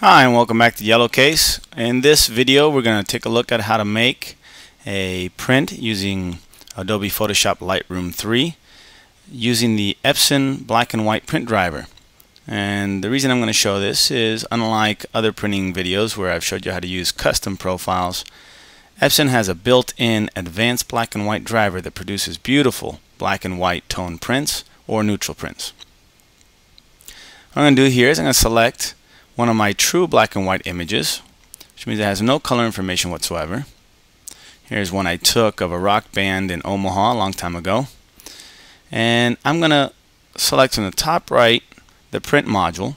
Hi and welcome back to Yellow Case. In this video we're going to take a look at how to make a print using Adobe Photoshop Lightroom 3 using the Epson black and white print driver. And the reason I'm going to show this is unlike other printing videos where I've showed you how to use custom profiles, Epson has a built-in advanced black and white driver that produces beautiful black and white tone prints or neutral prints. What I'm going to do here is I'm going to select one of my true black and white images, which means it has no color information whatsoever. Here's one I took of a rock band in Omaha a long time ago. And I'm going to select from the top right the print module.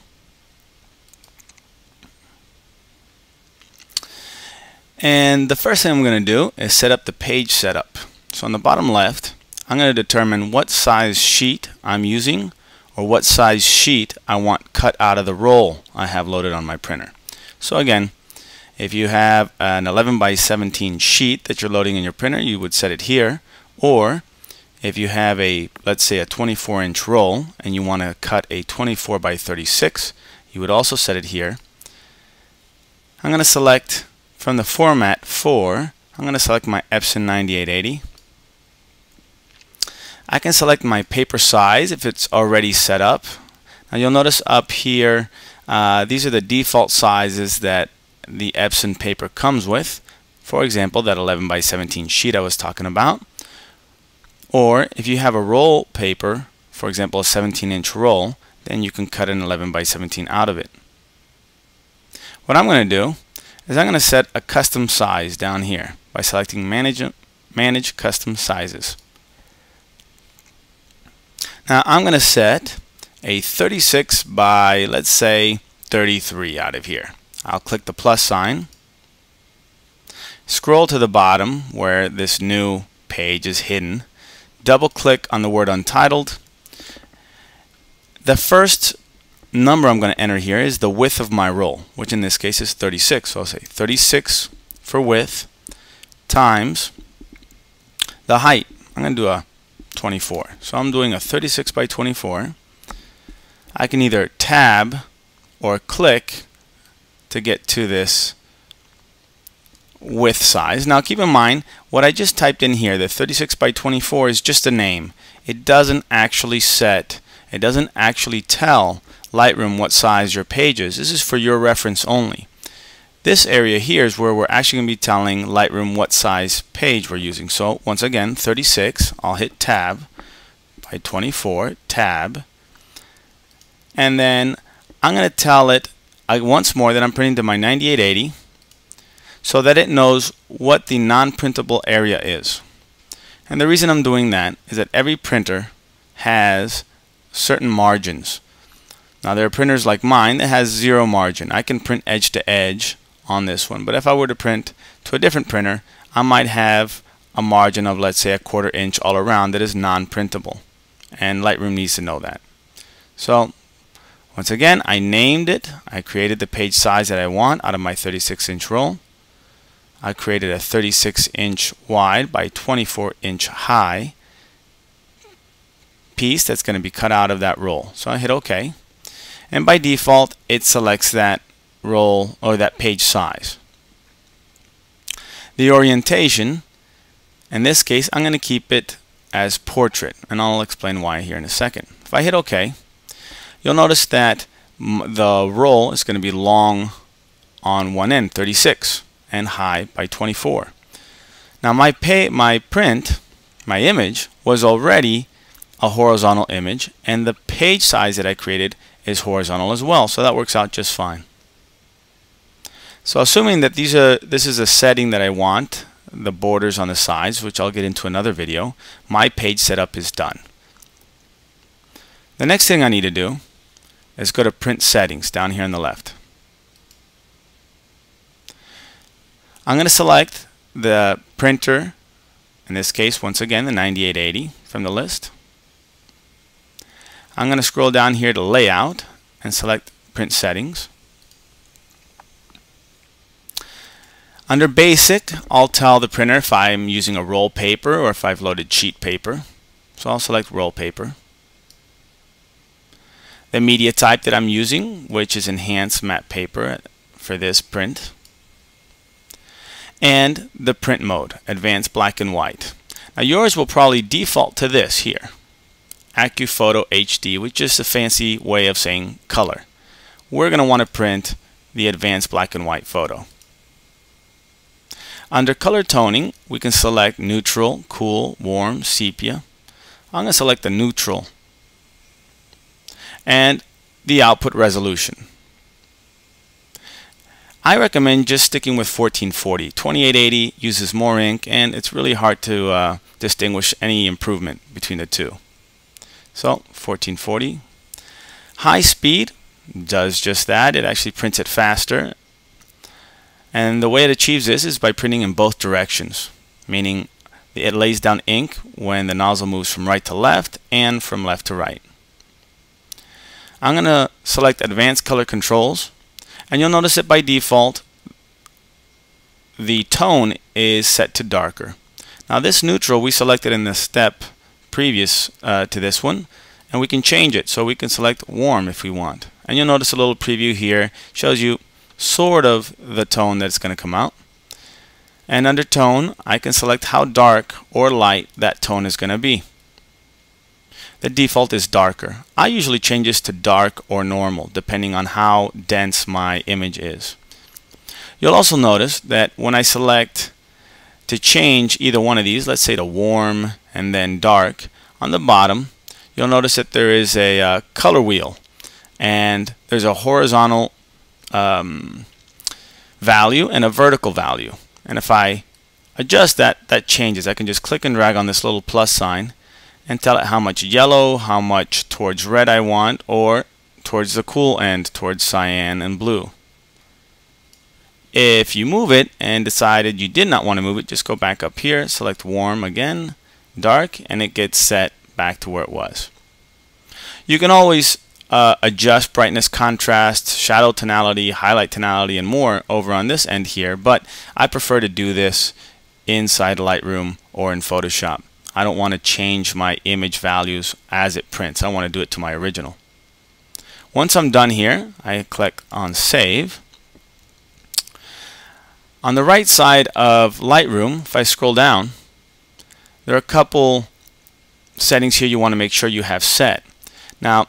And the first thing I'm going to do is set up the page setup. So on the bottom left, I'm going to determine what size sheet I'm using or what size sheet I want cut out of the roll I have loaded on my printer. So again, if you have an 11 by 17 sheet that you're loading in your printer, you would set it here. Or if you have a, let's say a 24 inch roll and you want to cut a 24 by 36, you would also set it here. I'm going to select from the format for, I'm going to select my Epson 9880 I can select my paper size if it's already set up. Now you'll notice up here uh, these are the default sizes that the Epson paper comes with. For example, that 11 by 17 sheet I was talking about. Or if you have a roll paper, for example a 17 inch roll, then you can cut an 11 by 17 out of it. What I'm going to do is I'm going to set a custom size down here by selecting manage, manage custom sizes. Now I'm going to set a 36 by let's say 33 out of here. I'll click the plus sign, scroll to the bottom where this new page is hidden, double click on the word untitled. The first number I'm going to enter here is the width of my roll, which in this case is 36. So I'll say 36 for width times the height. I'm going to do a 24. So I'm doing a 36 by 24. I can either tab or click to get to this width size. Now keep in mind what I just typed in here, the 36 by 24 is just a name. It doesn't actually set, it doesn't actually tell Lightroom what size your page is. This is for your reference only. This area here is where we're actually going to be telling Lightroom what size page we're using. So once again, 36, I'll hit tab by 24, tab, and then I'm going to tell it uh, once more that I'm printing to my 9880 so that it knows what the non-printable area is. And the reason I'm doing that is that every printer has certain margins. Now there are printers like mine that has zero margin. I can print edge to edge on this one. But if I were to print to a different printer, I might have a margin of let's say a quarter inch all around that is non-printable. And Lightroom needs to know that. So once again, I named it. I created the page size that I want out of my 36 inch roll. I created a 36 inch wide by 24 inch high piece that's going to be cut out of that roll. So I hit OK. And by default, it selects that roll or that page size. The orientation, in this case, I'm going to keep it as portrait, and I'll explain why here in a second. If I hit OK, you'll notice that the roll is going to be long on one end, 36, and high by 24. Now my pay, my print, my image, was already a horizontal image, and the page size that I created is horizontal as well, so that works out just fine. So assuming that these are this is a setting that I want, the borders on the sides, which I'll get into another video, my page setup is done. The next thing I need to do is go to print settings down here on the left. I'm going to select the printer, in this case once again the 9880 from the list. I'm going to scroll down here to layout and select print settings. Under basic, I'll tell the printer if I'm using a roll paper or if I've loaded sheet paper. So I'll select roll paper. The media type that I'm using, which is enhanced matte paper, for this print and the print mode, advanced black and white. Now yours will probably default to this here, AccuPhoto HD, which is a fancy way of saying color. We're going to want to print the advanced black and white photo. Under color toning, we can select neutral, cool, warm, sepia. I'm going to select the neutral and the output resolution. I recommend just sticking with 1440. 2880 uses more ink and it's really hard to uh, distinguish any improvement between the two. So 1440. High speed does just that. It actually prints it faster. And the way it achieves this is by printing in both directions, meaning it lays down ink when the nozzle moves from right to left and from left to right. I'm going to select Advanced Color Controls and you'll notice that by default the tone is set to darker. Now this neutral we selected in the step previous uh, to this one and we can change it so we can select warm if we want and you'll notice a little preview here shows you sort of the tone that's going to come out and under tone I can select how dark or light that tone is going to be the default is darker. I usually change this to dark or normal depending on how dense my image is. You'll also notice that when I select to change either one of these, let's say to warm and then dark, on the bottom you'll notice that there is a uh, color wheel and there's a horizontal um, value and a vertical value. And if I adjust that, that changes. I can just click and drag on this little plus sign and tell it how much yellow, how much towards red I want, or towards the cool end, towards cyan and blue. If you move it and decided you did not want to move it, just go back up here, select warm again, dark, and it gets set back to where it was. You can always uh, adjust brightness, contrast, shadow tonality, highlight tonality, and more over on this end here, but I prefer to do this inside Lightroom or in Photoshop. I don't want to change my image values as it prints. I want to do it to my original. Once I'm done here, I click on Save. On the right side of Lightroom, if I scroll down, there are a couple settings here you want to make sure you have set. Now,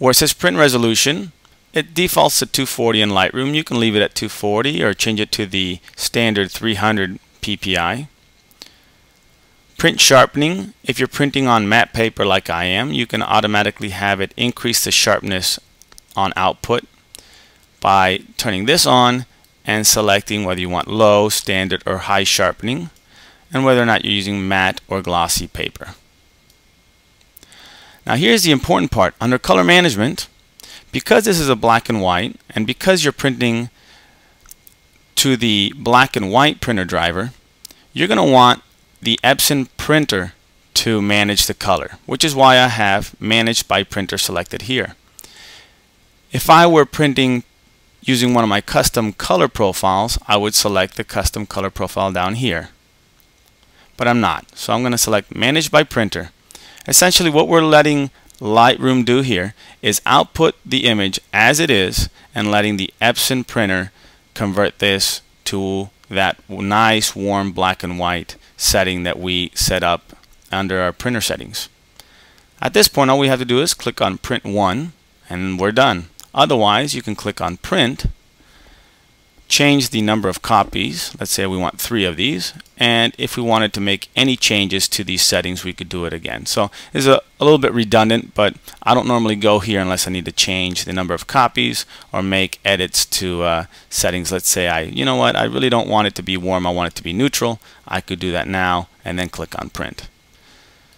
where it says print resolution, it defaults to 240 in Lightroom. You can leave it at 240 or change it to the standard 300 ppi. Print sharpening, if you're printing on matte paper like I am, you can automatically have it increase the sharpness on output by turning this on and selecting whether you want low, standard, or high sharpening and whether or not you're using matte or glossy paper. Now here's the important part. Under color management, because this is a black and white and because you're printing to the black and white printer driver, you're going to want the Epson printer to manage the color, which is why I have Manage by Printer selected here. If I were printing using one of my custom color profiles, I would select the custom color profile down here. But I'm not, so I'm going to select Manage by Printer. Essentially what we're letting Lightroom do here is output the image as it is and letting the Epson printer convert this to that nice warm black and white setting that we set up under our printer settings. At this point all we have to do is click on print 1 and we're done. Otherwise you can click on print change the number of copies. Let's say we want three of these. And if we wanted to make any changes to these settings we could do it again. So it's a, a little bit redundant but I don't normally go here unless I need to change the number of copies or make edits to uh, settings. Let's say I you know what? I really don't want it to be warm. I want it to be neutral. I could do that now and then click on print